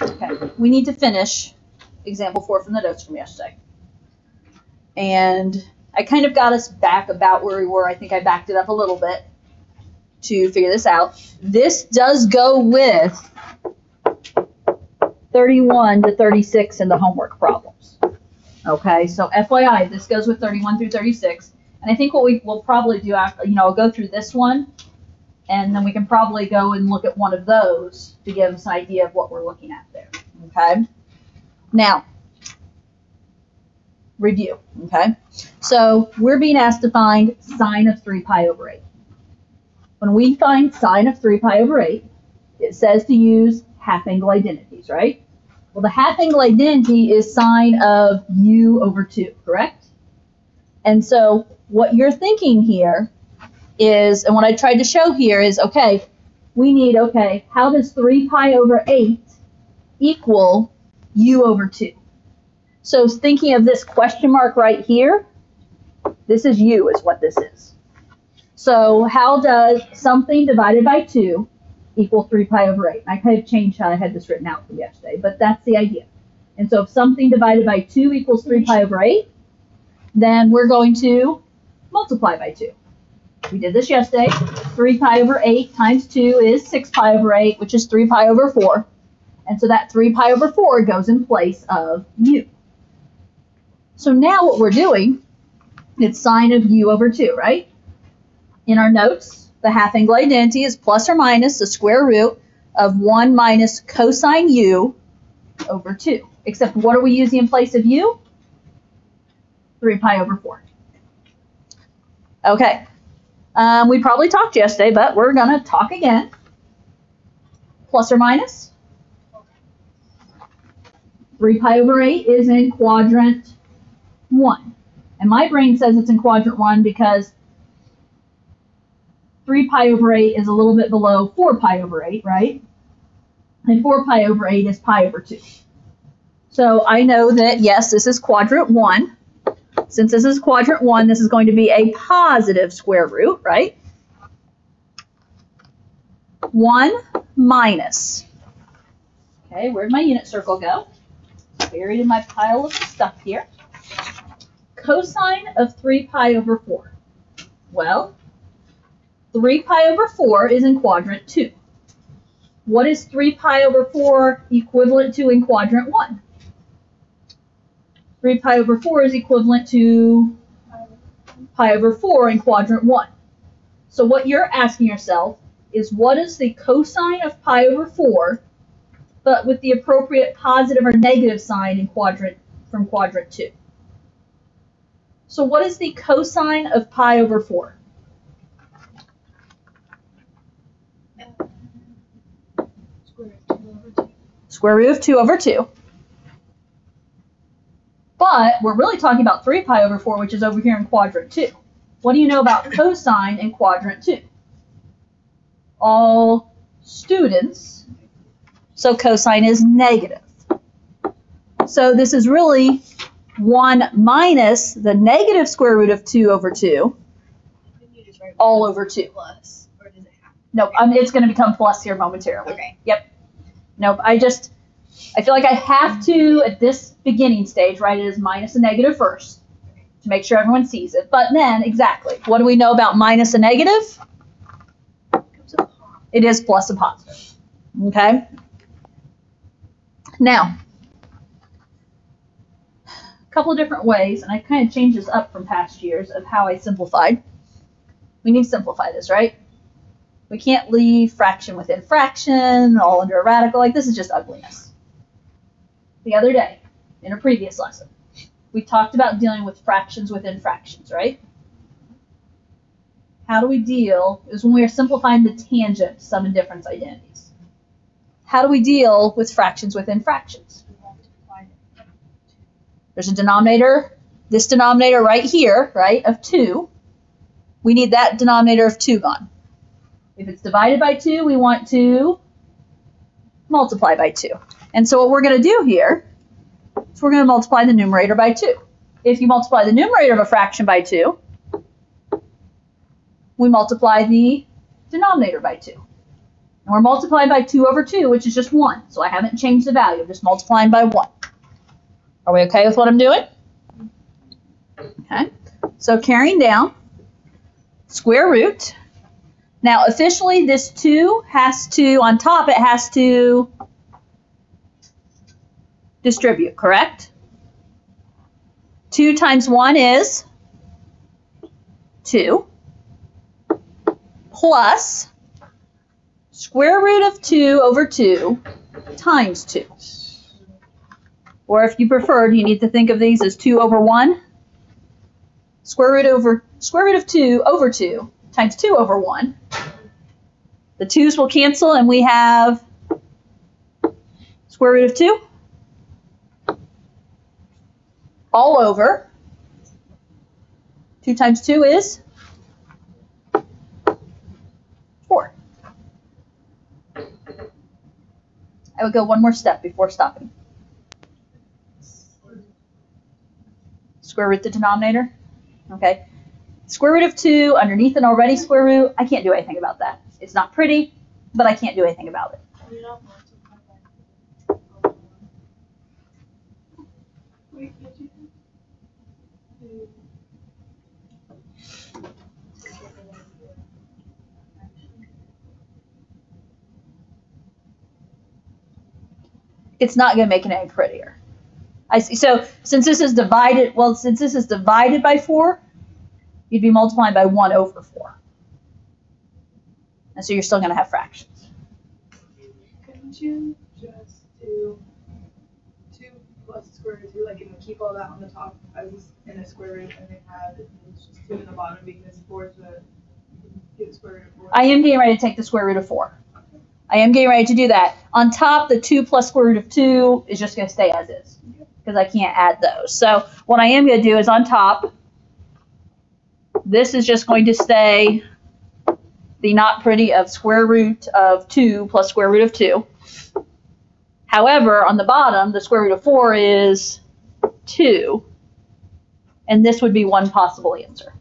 Okay, we need to finish example four from the notes from yesterday. And I kind of got us back about where we were. I think I backed it up a little bit to figure this out. This does go with 31 to 36 in the homework problems. Okay, so FYI, this goes with 31 through 36. And I think what we will probably do after, you know, I'll go through this one, and then we can probably go and look at one of those to give us an idea of what we're looking at there. Okay? Now, review. Okay? So we're being asked to find sine of 3 pi over 8. When we find sine of 3 pi over 8, it says to use half angle identities, right? Well, the half angle identity is sine of u over 2, correct? And so what you're thinking here is, and what I tried to show here is, okay, we need, okay, how does 3 pi over 8 equal u over 2? So thinking of this question mark right here, this is u is what this is. So how does something divided by 2 equal 3 pi over 8? I kind of changed how I had this written out for yesterday, but that's the idea. And so if something divided by 2 equals 3 pi over 8, then we're going to multiply by 2. We did this yesterday. 3 pi over 8 times 2 is 6 pi over 8, which is 3 pi over 4. And so that 3 pi over 4 goes in place of u. So now what we're doing, it's sine of u over 2, right? In our notes, the half angle identity is plus or minus the square root of 1 minus cosine u over 2. Except what are we using in place of u? 3 pi over 4. Okay. Um, we probably talked yesterday, but we're going to talk again. Plus or minus? 3 pi over 8 is in quadrant 1. And my brain says it's in quadrant 1 because 3 pi over 8 is a little bit below 4 pi over 8, right? And 4 pi over 8 is pi over 2. So I know that, yes, this is quadrant 1. Since this is quadrant 1, this is going to be a positive square root, right? 1 minus. Okay, where'd my unit circle go? Buried in my pile of stuff here. Cosine of 3 pi over 4. Well, 3 pi over 4 is in quadrant 2. What is 3 pi over 4 equivalent to in quadrant 1? 3 pi over 4 is equivalent to pi over 4 in quadrant 1. So what you're asking yourself is what is the cosine of pi over 4, but with the appropriate positive or negative sign in quadrant from quadrant 2. So what is the cosine of pi over 4? Square root of 2 over 2. But we're really talking about 3 pi over 4, which is over here in quadrant 2. What do you know about cosine in quadrant 2? All students, so cosine is negative. So this is really 1 minus the negative square root of 2 over 2, all over 2. Plus, or does it have? Nope, um, it's going to become plus here momentarily. Okay. Yep. Nope, I just, I feel like I have to, at this beginning stage, write it as minus a negative first to make sure everyone sees it. But then, exactly, what do we know about minus a negative? It is plus a positive. Okay? Now, a couple of different ways, and I kind of changed this up from past years of how I simplified. We need to simplify this, right? We can't leave fraction within fraction, all under a radical. Like, this is just ugliness. The other day, in a previous lesson, we talked about dealing with fractions within fractions, right? How do we deal, is when we are simplifying the tangent sum and difference identities. How do we deal with fractions within fractions? There's a denominator, this denominator right here, right, of 2. We need that denominator of 2 gone. If it's divided by 2, we want to multiply by 2. And so what we're going to do here is we're going to multiply the numerator by 2. If you multiply the numerator of a fraction by 2, we multiply the denominator by 2. And we're multiplying by 2 over 2, which is just 1. So I haven't changed the value. I'm just multiplying by 1. Are we okay with what I'm doing? Okay. So carrying down, square root. Now officially this 2 has to, on top, it has to distribute, correct? 2 times 1 is 2 plus square root of 2 over 2 times 2. Or if you preferred, you need to think of these as 2 over 1. Square root over square root of 2 over 2 times 2 over 1. The 2's will cancel and we have square root of 2 all over 2 times 2 is 4. I would go one more step before stopping. Square root the denominator. Okay. Square root of 2 underneath an already square root. I can't do anything about that. It's not pretty, but I can't do anything about it. It's not going to make it any prettier. I see. So since this is divided, well, since this is divided by 4, you'd be multiplying by 1 over 4. And so you're still going to have fractions. Couldn't you just do two plus the square root of two, like, and keep all that on the top as in a square root, and then have it's just two in the bottom because four is the the square root of four. I am getting ready to take the square root of 4. I am getting ready to do that. On top, the 2 plus square root of 2 is just going to stay as is because I can't add those. So what I am going to do is on top, this is just going to stay the not pretty of square root of 2 plus square root of 2. However, on the bottom, the square root of 4 is 2. And this would be one possible answer.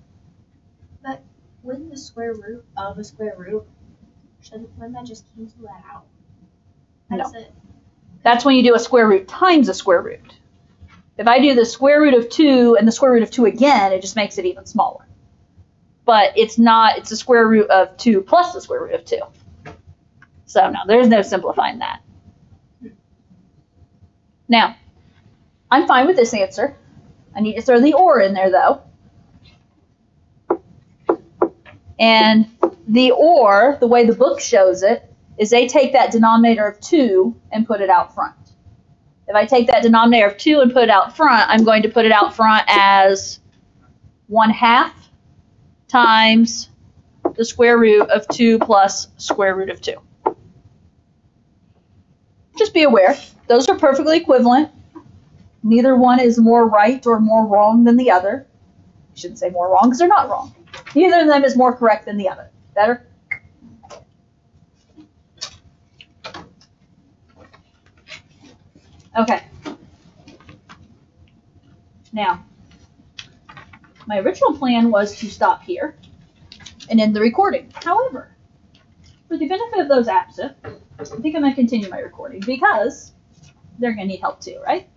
Wouldn't the square root of a square root, wouldn't just cancel that out? How No. it? That's when you do a square root times a square root. If I do the square root of 2 and the square root of 2 again, it just makes it even smaller. But it's not, it's the square root of 2 plus the square root of 2. So no, there's no simplifying that. Now, I'm fine with this answer. I need to throw the or in there though. And the or, the way the book shows it, is they take that denominator of 2 and put it out front. If I take that denominator of 2 and put it out front, I'm going to put it out front as 1 half times the square root of 2 plus square root of 2. Just be aware, those are perfectly equivalent. Neither one is more right or more wrong than the other. I shouldn't say more wrong because they're not wrong. Neither of them is more correct than the other. Better? Okay. Now, my original plan was to stop here and end the recording. However, for the benefit of those absent, I think I'm going to continue my recording because they're going to need help too, right?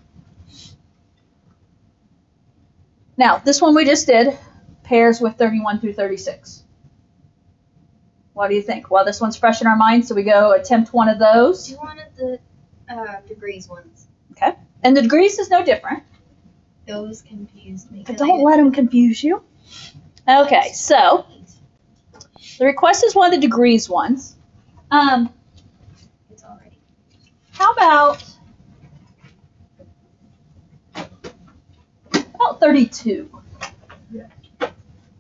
Now, this one we just did pairs with 31 through 36. What do you think? Well, this one's fresh in our minds, so we go attempt one of those. Do you wanted the uh, degrees ones? Okay. And the degrees is no different. Those confused me. But don't let them confuse you. Okay, so the request is one of the degrees ones. Um, It's already. how about about 32?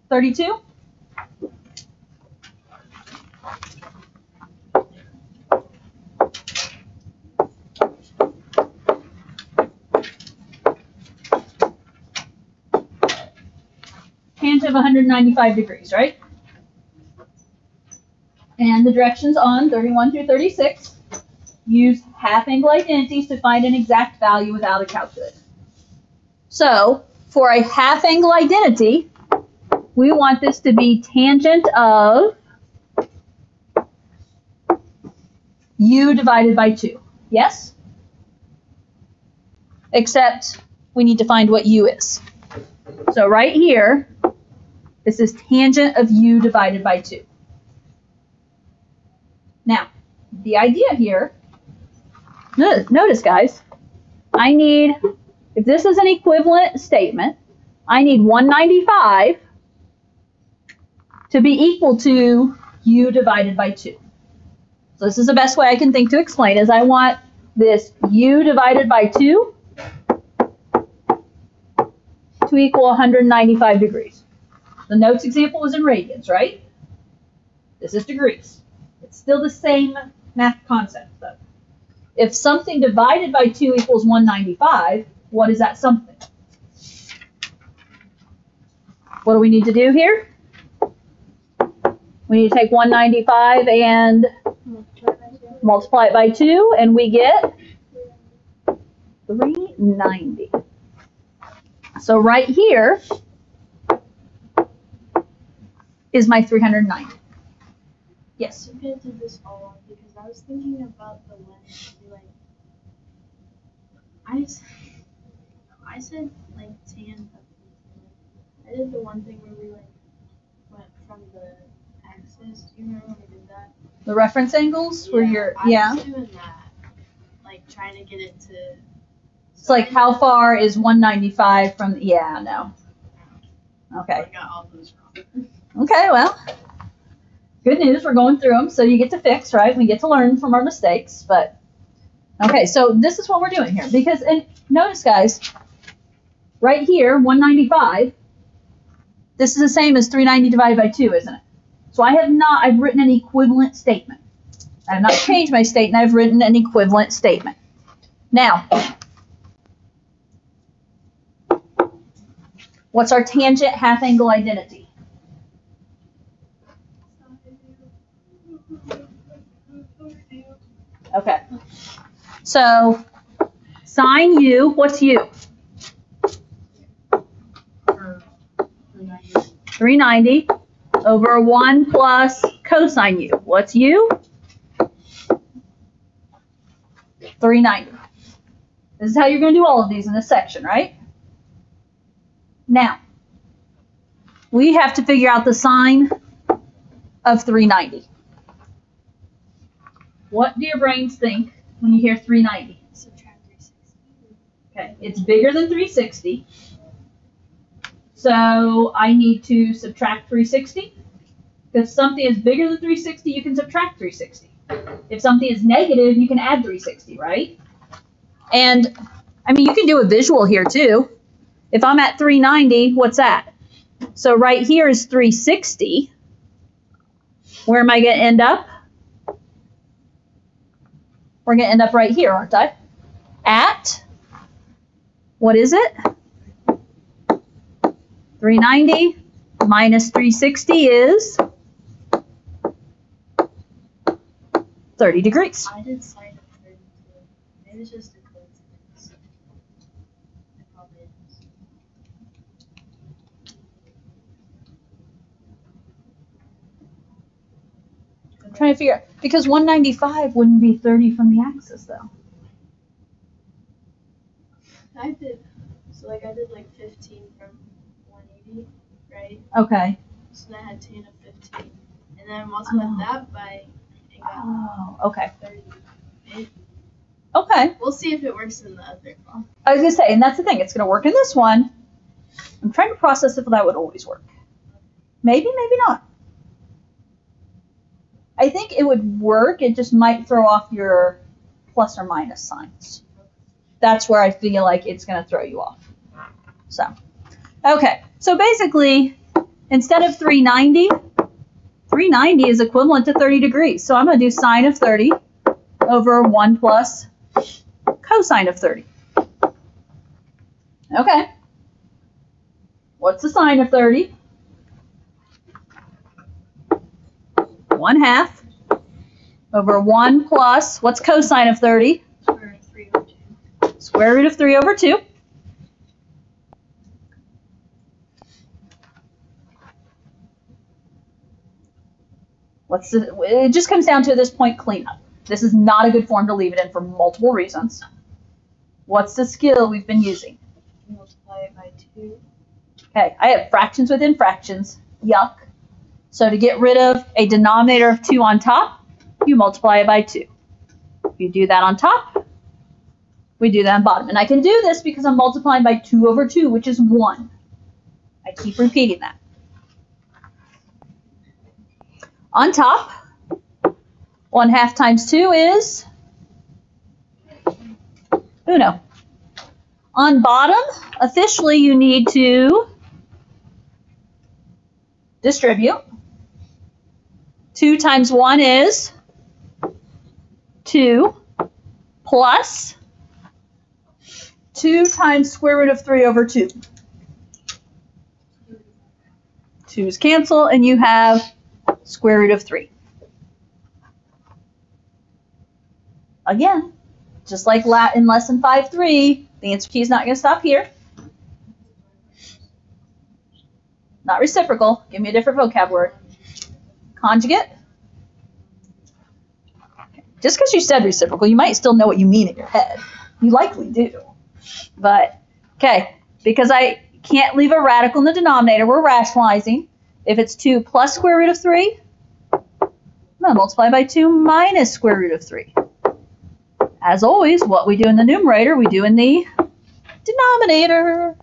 32? Of 195 degrees, right? And the directions on 31 through 36 use half angle identities to find an exact value without a calculator. So, for a half angle identity, we want this to be tangent of u divided by 2. Yes? Except we need to find what u is. So right here, this is tangent of u divided by 2. Now, the idea here, notice guys, I need, if this is an equivalent statement, I need 195 to be equal to u divided by 2. So this is the best way I can think to explain is I want this u divided by 2 to equal 195 degrees. The notes example was in radians, right? This is degrees. It's still the same math concept though. If something divided by 2 equals 195, what is that something? What do we need to do here? We need to take 195 and multiply it by 2, and we get 390. So right here is my 390. Yes. I'm gonna do this all because I was thinking about the one where, like I, I said like tan I did the one thing where we like went from the axis. Do you remember when we did that? The reference angles where you're, I yeah. was doing that, like trying to get it to. It's like how far is 195 from, yeah, no. Oh. Okay. I got all those wrong. Okay, well, good news. We're going through them, so you get to fix, right? We get to learn from our mistakes. But okay, so this is what we're doing here because, and notice, guys, right here, 195. This is the same as 390 divided by two, isn't it? So I have not. I've written an equivalent statement. I have not changed my statement. I've written an equivalent statement. Now, what's our tangent half angle identity? Okay. So sine u, what's u? For the 90. 390 over 1 plus cosine u. What's u? 390. This is how you're going to do all of these in this section, right? Now, we have to figure out the sine of 390. What do your brains think when you hear 390? Subtract 360. Okay, it's bigger than 360. So I need to subtract 360. If something is bigger than 360, you can subtract 360. If something is negative, you can add 360, right? And I mean, you can do a visual here too. If I'm at 390, what's that? So right here is 360. Where am I going to end up? We're going to end up right here, aren't I? At what is it? 390 minus 360 is 30 degrees. I did sine of 32. Maybe it's just a coincidence. It probably is. I'm trying to figure out because 195 wouldn't be 30 from the axis though. I did. So like I did like 15 from 180, right? Okay. So then I had tan of 15, and then I multiplied Oh. that by Oh, okay. 30. It, Okay. we'll see if it works in the other one. I was gonna say, and that's the thing, it's gonna work in this one. I'm trying to process if that would always work. Maybe, maybe not. I think it would work, it just might throw off your plus or minus signs. That's where I feel like it's gonna throw you off. So, okay, so basically, instead of 390, 390 is equivalent to 30 degrees. So I'm gonna do sine of 30 over 1 plus cosine of 30. Okay. What's the sine of 30? 1 half over 1 plus, what's cosine of 30? For 3 over 2. Square root of 3 over 2. What's the, it just comes down to this point cleanup. This is not a good form to leave it in for multiple reasons. What's the skill we've been using? Multiply it by two. Okay, I have fractions within fractions. Yuck. So to get rid of a denominator of 2 on top, you multiply it by 2. You do that on top, we do that on bottom. And I can do this because I'm multiplying by 2 over 2, which is 1. I keep repeating that. On top, 1 half times 2 is uno. On bottom, officially you need to distribute. 2 times 1 is 2 plus 2 times square root of 3 over 2. 2's cancel and you have square root of 3. Again, just like in lesson 5-3, the answer key is not going to stop here. Not reciprocal. Give me a different vocab word. Conjugate. Just because you said reciprocal, you might still know what you mean in your head. You likely do. But, okay, because I can't leave a radical in the denominator, we're rationalizing. If it's 2 plus square root of 3, I'm going to multiply by 2 minus square root of 3. As always, what we do in the numerator, we do in the denominator.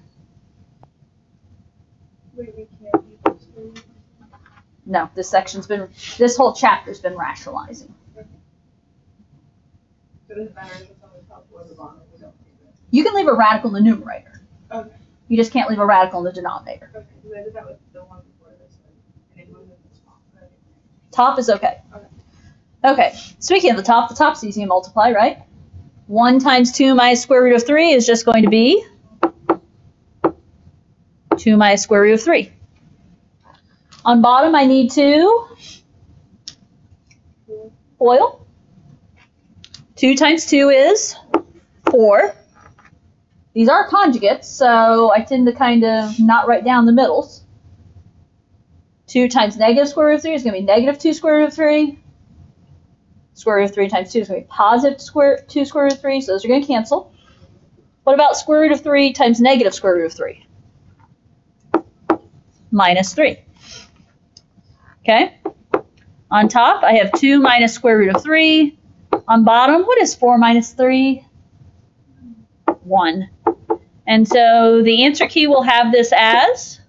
Wait, we can't use this for No, this section's been, this whole chapter's been rationalizing. So it doesn't matter if it's on the top or the bottom, we don't do this. You can leave a radical in the numerator. Okay, You just can't leave a radical in the denominator. okay, because I did that with the one before this one, and it wasn't this small, but I didn't- Top is okay. Okay. Okay, speaking of the top, the top's easy to multiply, right? 1 times 2 minus square root of 3 is just going to be 2 minus square root of 3. On bottom, I need to FOIL. 2 times 2 is 4. These are conjugates, so I tend to kind of not write down the middles. 2 times negative square root of 3 is going to be negative 2 square root of 3. Square root of 3 times 2 is going to be positive square 2 square root of 3, so those are going to cancel. What about square root of 3 times negative square root of 3? Minus 3. Okay? On top, I have 2 minus square root of 3. On bottom, what is 4 minus 3? 1. And so the answer key will have this as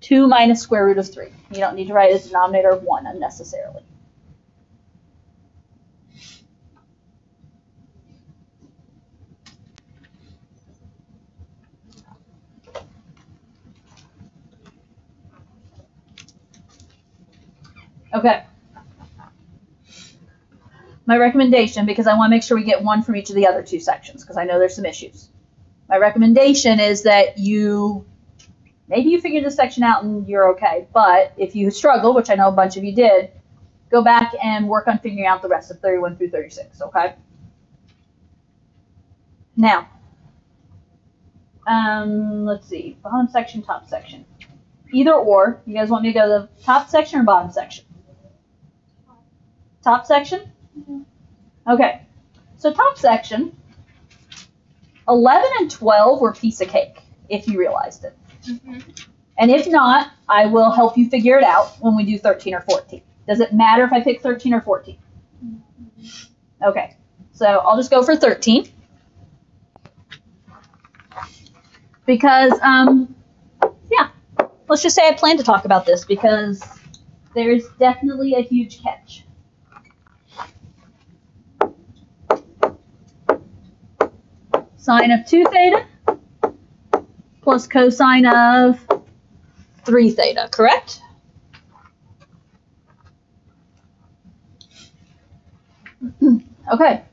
2 minus square root of 3. You don't need to write a denominator of 1 unnecessarily. Okay. My recommendation, because I want to make sure we get one from each of the other two sections, because I know there's some issues. My recommendation is that you maybe you figured this section out and you're okay, but if you struggle, which I know a bunch of you did, go back and work on figuring out the rest of 31 through 36, okay? Now, um, let's see, bottom section, top section. Either or, you guys want me to go to the top section or bottom section? Top section? Mm-hmm. Okay, so top section, 11 and 12 were piece of cake, if you realized it. Mm-hmm. And if not, I will help you figure it out when we do 13 or 14. Does it matter if I pick 13 or 14? Mm-hmm. Okay, so I'll just go for 13. Because, um, yeah, let's just say I plan to talk about this because there's definitely a huge catch. Sine of 2 theta plus cosine of 3 theta, correct? okay.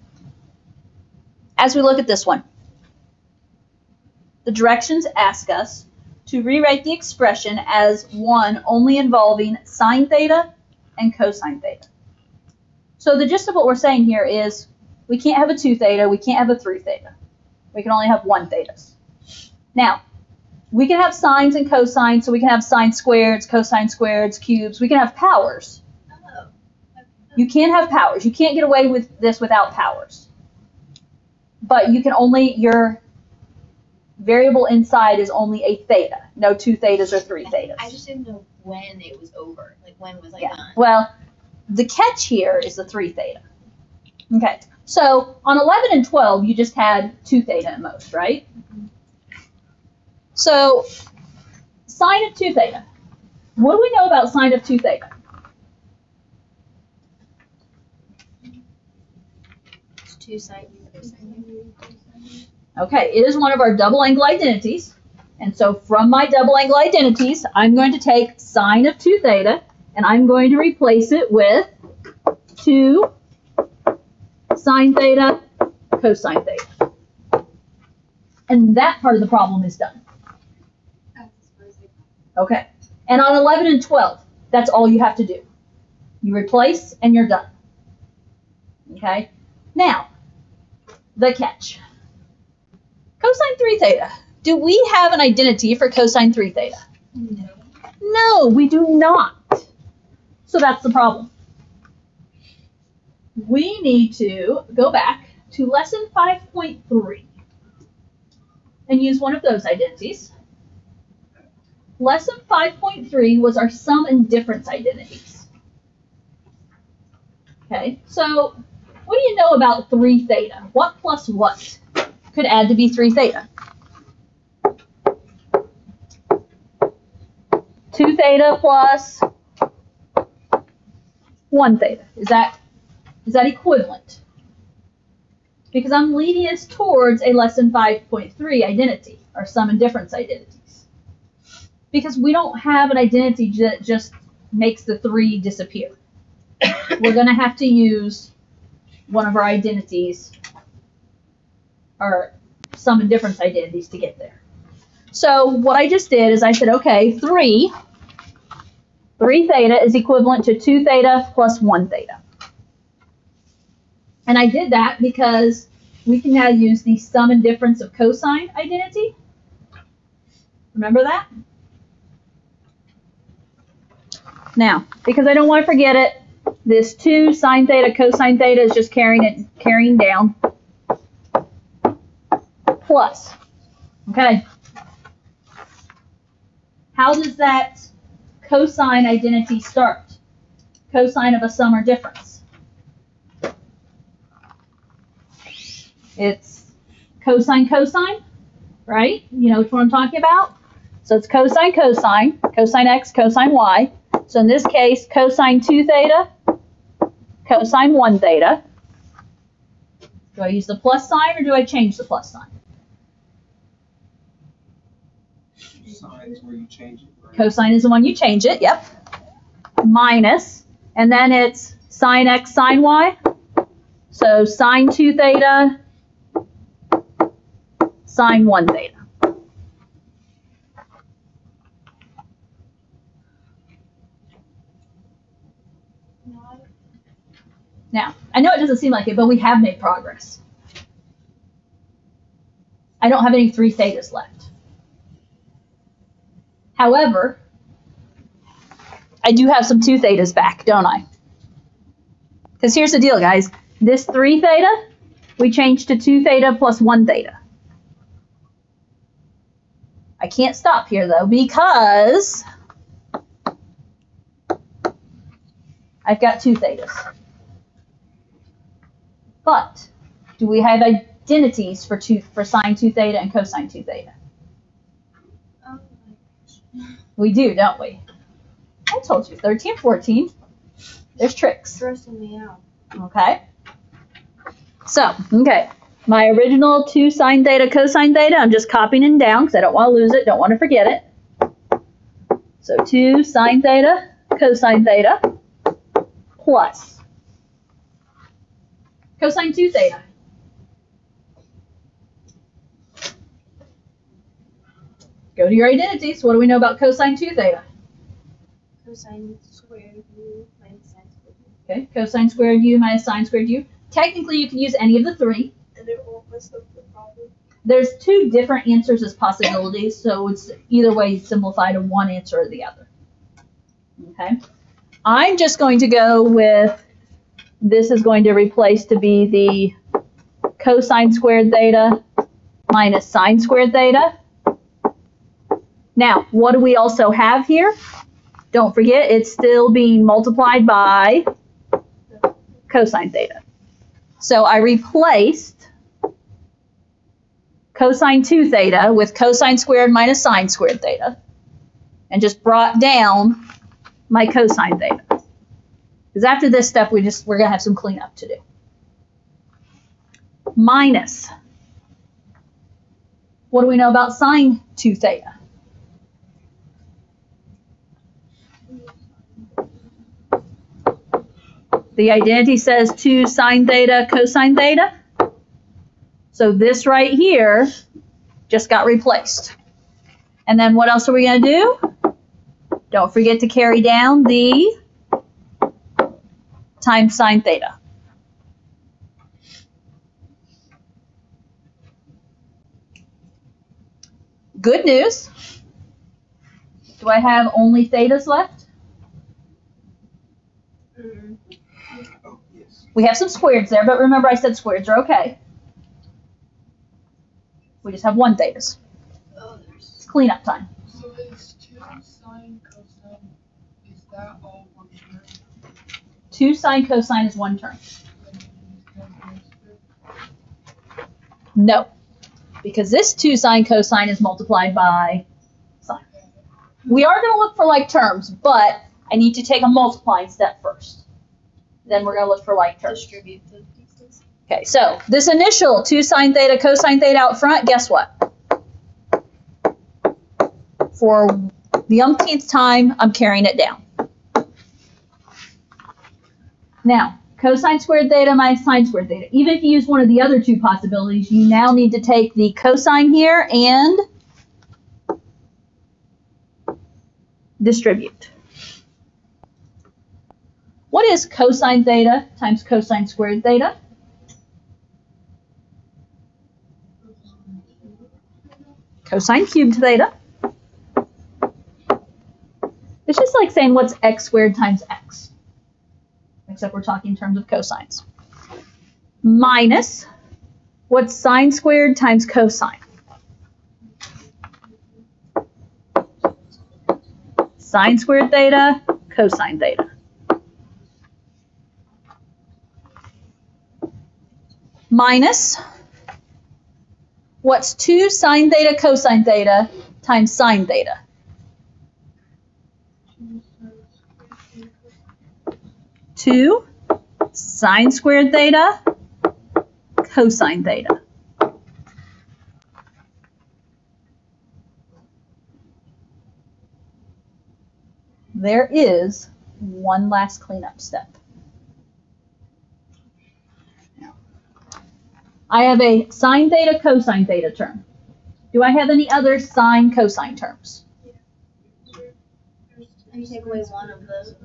As we look at this one, the directions ask us to rewrite the expression as one only involving sine theta and cosine theta. So the gist of what we're saying here is we can't have a 2 theta, we can't have a 3 theta. We can only have 1 thetas. Now, we can have sines and cosines, so we can have sine squareds, cosine squareds, cubes. We can have powers. You can't have powers. You can't get away with this without powers. But you can only, your variable inside is only a theta, no two thetas or three thetas. I just didn't know when it was over. Like when was I Yeah. done? Well, the catch here is the 3 theta. Okay, so on 11 and 12, you just had 2 theta at most, right? So, sine of 2 theta. What do we know about sine of 2 theta? It's two side Okay, it is one of our double angle identities. And so from my double angle identities, I'm going to take sine of 2 theta and I'm going to replace it with 2 sine theta cosine theta. And that part of the problem is done. Okay. And on 11 and 12, that's all you have to do. You replace and you're done. Okay? Now, the catch. Cosine 3 theta. Do we have an identity for cosine 3 theta? No. No, we do not. So that's the problem. We need to go back to lesson 5.3 and use one of those identities. Lesson 5.3 was our sum and difference identities. Okay, so what do you know about 3 theta? What plus what could add to be 3 theta? 2 theta plus 1 theta. Is that is that equivalent? Because I'm leading us towards a lesson 5.3 identity, or sum and difference identities. Because we don't have an identity that just makes the 3 disappear. We're going to have to use one of our identities, or sum and difference identities to get there. So what I just did is I said, okay, 3 3 theta is equivalent to 2 theta plus 1 theta. And I did that because we can now use the sum and difference of cosine identity. Remember that? Now, because I don't want to forget it, this 2 sine theta cosine theta is just carrying it carrying down. Plus. Okay. How does that cosine identity start? Cosine of a sum or difference. It's cosine cosine, right? You know which one I'm talking about? So it's cosine cosine, cosine x, cosine y. So in this case, cosine 2 theta, cosine 1 theta. Do I use the plus sign or do I change the plus sign? Signs where you change it. Right? Cosine is the one you change it, yep. Minus, and then it's sine x, sine y. So sine 2 theta, sine 1 theta. Now, I know it doesn't seem like it, but we have made progress. I don't have any 3 thetas left. However, I do have some 2 thetas back, don't I? Because here's the deal, guys. This 3 theta, we changed to 2 theta plus 1 theta. I can't stop here, though, because I've got 2 thetas. But do we have identities for two for sine 2 theta and cosine 2 theta? Oh, We do, don't we? I told you, 13, 14. There's tricks. stressing me out. Okay. So, okay. My original 2 sine theta cosine theta, I'm just copying it down because I don't want to lose it, don't want to forget it. So 2 sine theta cosine theta plus cosine 2 theta. Go to your identities. What do we know about cosine 2 theta? Cosine squared u minus sine squared u. Okay, cosine squared u minus sine squared u. Technically, you can use any of the three. Problem. There's two different answers as possibilities, so it's either way simplified to one answer or the other. Okay, I'm just going to go with This is going to replace to be the cosine squared theta minus sine squared theta. Now, what do we also have here? Don't forget, it's still being multiplied by cosine theta. So I replaced cosine 2 theta with cosine squared minus sine squared theta and just brought down my cosine theta. Because after this step, we just, we're going to have some cleanup to do. Minus. What do we know about sine 2 theta? The identity says 2 sine theta cosine theta. So this right here just got replaced. And then what else are we going to do? Don't forget to carry down the times sine theta. Good news. Do I have only thetas left? Oh, yes. We have some squareds there, but remember I said squareds are okay. We just have one thetas. It's cleanup time. So is two sine cosine, is that all one term? Two sine cosine is one term. No, because this 2 sine cosine is multiplied by sine. We are going to look for like terms, but I need to take a multiplying step first. Then we're going to look for like terms. Distribute. Okay, so this initial 2 sine theta cosine theta out front, guess what? For the umpteenth time, I'm carrying it down. Now, cosine squared theta minus sine squared theta. Even if you use one of the other two possibilities, you now need to take the cosine here and distribute. What is cosine theta times cosine squared theta? Cosine cubed theta. It's just like saying what's x squared times x except we're talking in terms of cosines. Minus what's sine squared times cosine? Sine squared theta, cosine theta. Minus what's 2 sine theta cosine theta times sine theta? Two sine squared theta cosine theta. There is one last cleanup step. I have a sine theta cosine theta term. Do I have any other sine cosine terms? You take away one of those.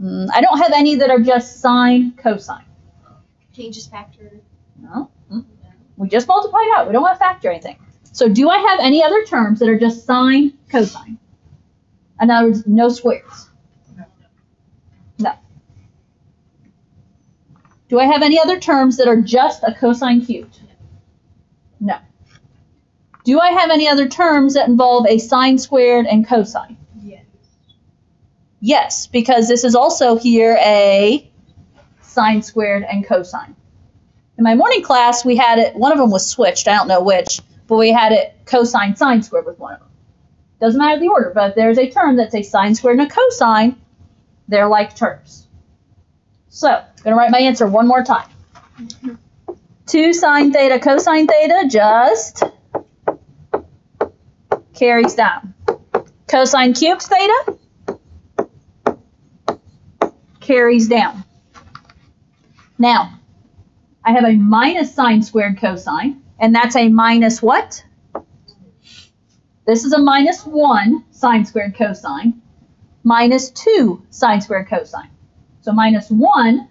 Mm, I don't have any that are just sine cosine. Changes factor. No. Mm. We just multiplied out. We don't want to factor anything. So do I have any other terms that are just sine cosine? In other words, no squares. Do I have any other terms that are just a cosine cubed? No. Do I have any other terms that involve a sine squared and cosine? Yes. Yes, because this is also here a sine squared and cosine. In my morning class, we had it, one of them was switched, I don't know which, but we had it cosine sine squared with one of them. Doesn't matter the order, but if there's a term that's a sine squared and a cosine, they're like terms. So, I'm going to write my answer one more time. 2 sine theta cosine theta just carries down. Cosine cubed theta carries down. Now, I have a minus sine squared cosine, and that's a minus what? This is a minus 1 sine squared cosine, minus 2 sine squared cosine. So minus 1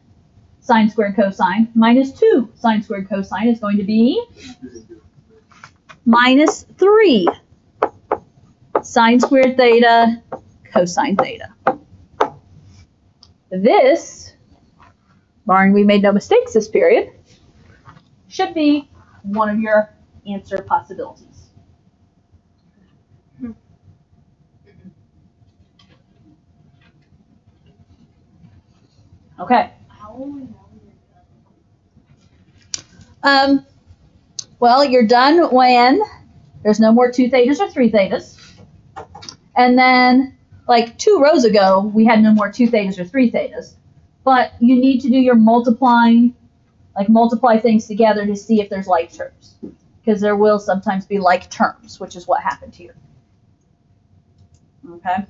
sine squared cosine minus 2 sine squared cosine is going to be minus 3 sine squared theta cosine theta. This barring we made no mistakes this period, should be one of your answer possibilities. Okay. Um, well, you're done when there's no more two thetas or three thetas. And then, like two rows ago, we had no more two thetas or three thetas. But you need to do your multiplying, like multiply things together to see if there's like terms. Because there will sometimes be like terms, which is what happened here. Okay?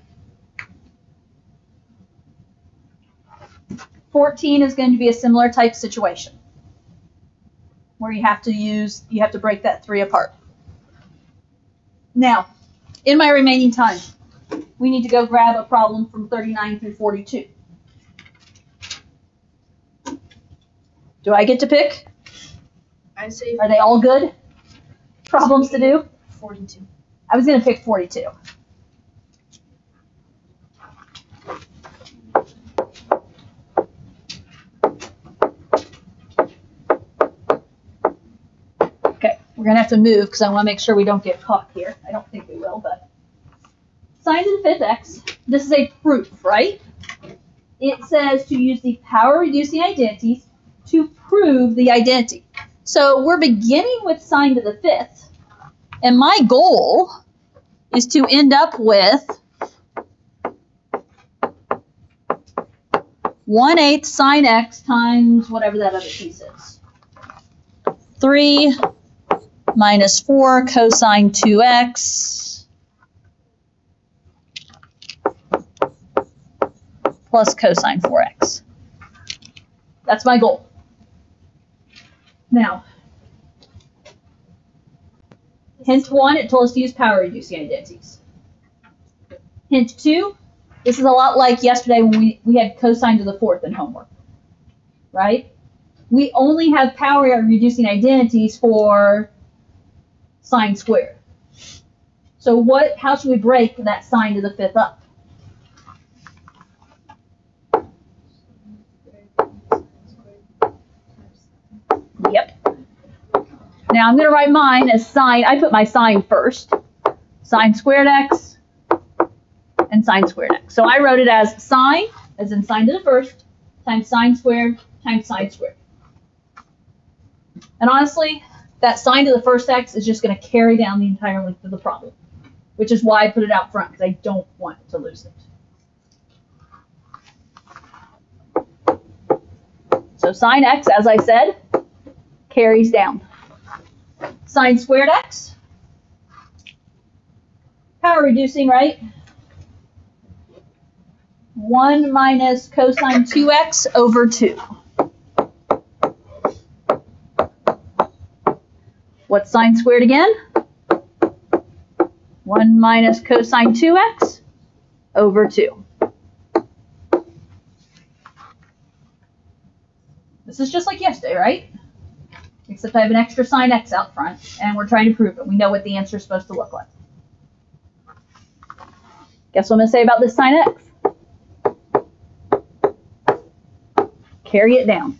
14 is going to be a similar type situation where you have to use, you have to break that three apart. Now, in my remaining time, we need to go grab a problem from 39 through 42. Do I get to pick? I say Are they all good problems to do? 42. I was going to pick 42. Okay, we're going to have to move because I want to make sure we don't get caught here. I don't think we will, but sine to the fifth x. This is a proof, right? It says to use the power reducing identities to prove the identity. So we're beginning with sine to the fifth, and my goal is to end up with 1 8 sine x times whatever that other piece is. 3 minus 4 cosine 2x plus cosine 4x. That's my goal. Now, hint one, it told us to use power reducing identities. Hint two, this is a lot like yesterday when we, we had cosine to the fourth in homework, right? We only have power reducing identities for sine squared. So what? How should we break that sine to the fifth up? Yep. Now I'm going to write mine as sine. I put my sine first. Sine squared x and sine squared x. So I wrote it as sine, as in sine to the first, times sine squared times sine squared. And honestly, that sine to the first x is just going to carry down the entire length of the problem, which is why I put it out front, because I don't want to lose it. So sine x, as I said, carries down. Sine squared x. Power reducing, right? 1 minus cosine 2x over 2. What's sine squared again? 1 minus cosine 2x over 2. This is just like yesterday, right? Except I have an extra sine x out front, and we're trying to prove it. We know what the answer is supposed to look like. Guess what I'm going to say about this sine x? Carry it down.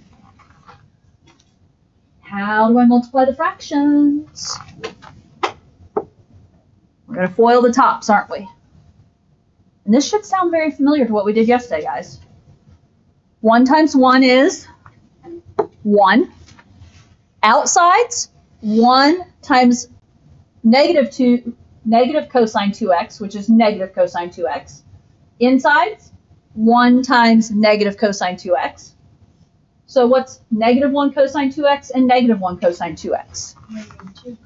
How do I multiply the fractions? We're going to FOIL the tops, aren't we? And this should sound very familiar to what we did yesterday, guys. 1 times 1 is 1. Outsides, 1 times negative 2, negative cosine 2x, which is negative cosine 2x. Insides, 1 times negative cosine 2x. So what's negative 1 cosine 2x and negative 1 cosine 2x? Negative 2.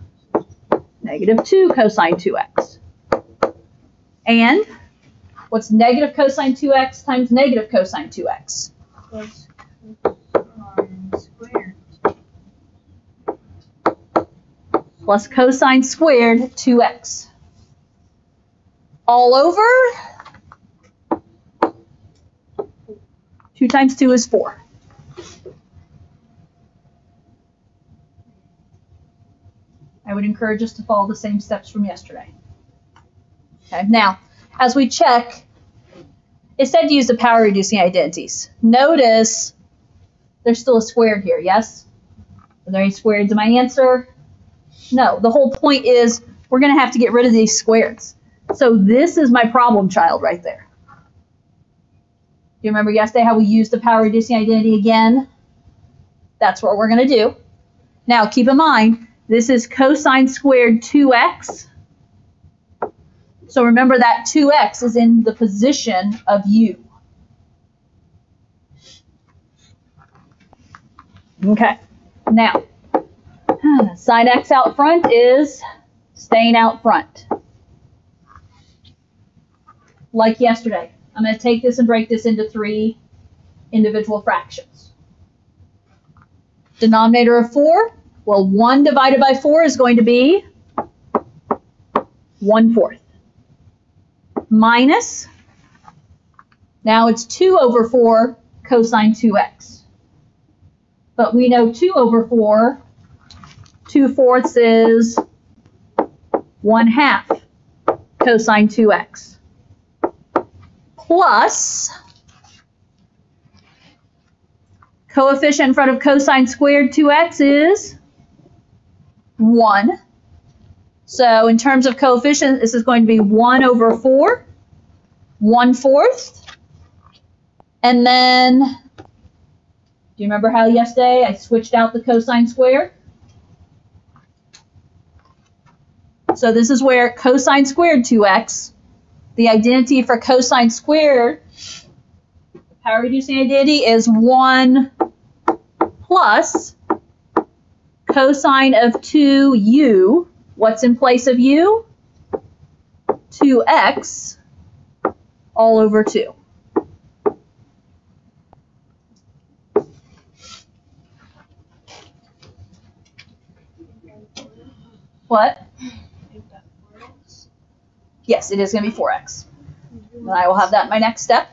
Negative 2 cosine 2x. And what's negative cosine 2x times negative cosine 2x? Plus plus cosine squared 2x. All over, 2 times 2 is 4. I would encourage us to follow the same steps from yesterday. Okay, now, as we check, it said to use the power reducing identities. Notice There's still a squared here, yes? Are there any squareds in my answer? No. The whole point is we're going to have to get rid of these squares. So this is my problem child right there. Do you remember yesterday how we used the power reducing identity again? That's what we're going to do. Now keep in mind, this is cosine squared 2x. So remember that 2x is in the position of u. Okay, now, sine x out front is staying out front. Like yesterday, I'm going to take this and break this into three individual fractions. Denominator of 4, well, 1 divided by 4 is going to be 1 fourth. Minus, now it's 2 over 4 cosine 2x. But we know 2 over 4, 2 fourths is 1 half cosine 2x. Plus, coefficient in front of cosine squared 2x is 1. So in terms of coefficients, this is going to be 1 over 4, 1 fourth. And then, do you remember how yesterday I switched out the cosine square? So this is where cosine squared 2x, the identity for cosine squared, the power reducing identity is 1 plus cosine of 2u. What's in place of u? 2x all over 2. What? Yes, it is going to be 4x. And I will have that in my next step.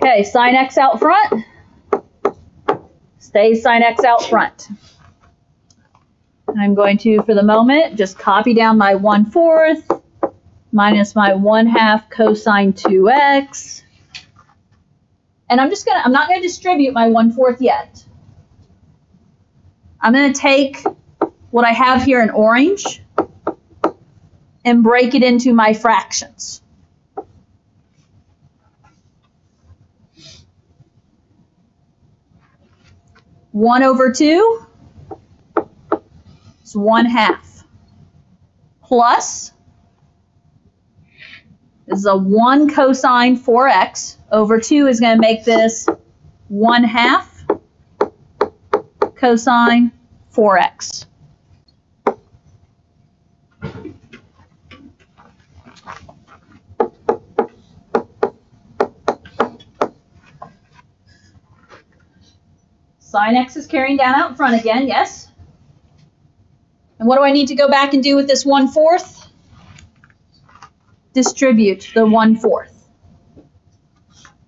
Okay, sine x out front. Stay sine x out front. I'm going to, for the moment, just copy down my 1 fourth minus my 1 half cosine 2x. And I'm just going to, I'm not going to distribute my 1 fourth yet. I'm going to take what I have here in orange and break it into my fractions. One over two is one half. Plus, this is a one cosine 4x over two is going to make this one half cosine 4x. Sine x is carrying down out front again, yes? And what do I need to go back and do with this 1 fourth? Distribute the 1 fourth.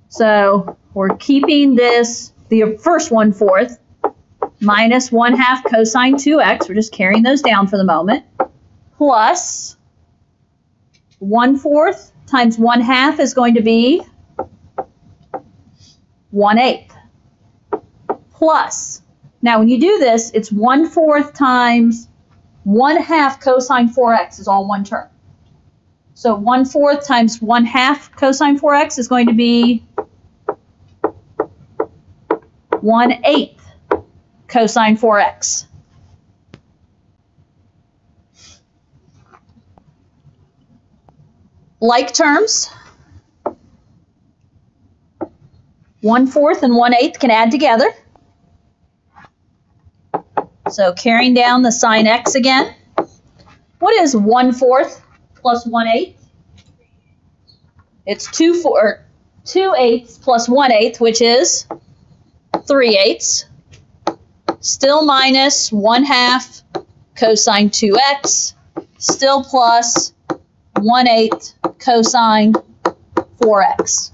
So we're keeping this, the first 1 fourth, minus 1 half cosine 2x. We're just carrying those down for the moment. Plus 1 fourth times 1 half is going to be 1 eighth plus. Now, when you do this, it's 1 fourth times 1 half cosine 4x is all one term. So 1 fourth times 1 half cosine 4x is going to be 1 eighth cosine 4x. Like terms, 1 fourth and 1 eighth can add together. So carrying down the sine x again. What is 1 fourth plus 1 eighth? It's 2 four, 2 eighths plus 1 eighth, which is 3 eighths. Still minus 1 half cosine 2x. Still plus 1 eighth cosine 4x.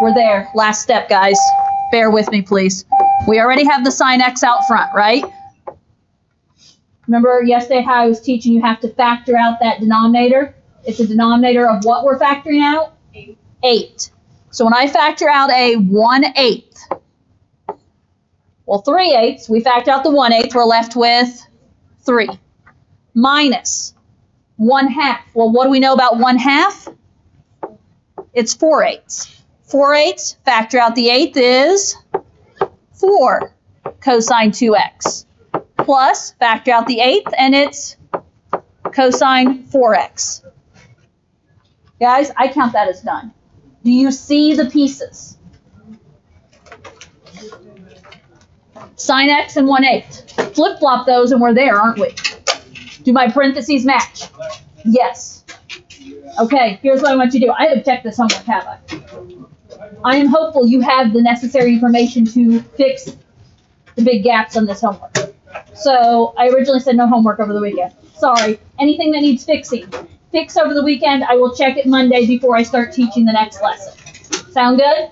We're there. Last step, guys. Bear with me, please. We already have the sine x out front, right? Remember yesterday how I was teaching you have to factor out that denominator? It's a denominator of what we're factoring out? Eight. 8. So when I factor out a 1 eighth, well, 3 eighths, we factor out the 1 eighth, we're left with 3. Minus 1 half. Well, what do we know about 1 half? It's 4 eighths. 4 eighths, factor out the eighth is 4 cosine 2x. Plus, factor out the eighth, and it's cosine 4x. Guys, I count that as done. Do you see the pieces? Sine x and 1 eighth. Flip flop those and we're there, aren't we? Do my parentheses match? Yes. Okay, here's what I want you to do. I haven't checked this homework, have I? I am hopeful you have the necessary information to fix the big gaps on this homework. So I originally said no homework over the weekend. Sorry. Anything that needs fixing, fix over the weekend. I will check it Monday before I start teaching the next lesson. Sound good?